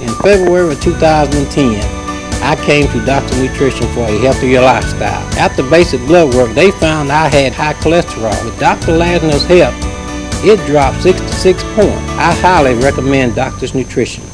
In February of 2010, I came to Dr. Nutrition for a healthier lifestyle. After basic blood work, they found I had high cholesterol. With Dr. Lasner's help, it dropped 66 points. I highly recommend Doctor's Nutrition.